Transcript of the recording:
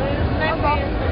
There's no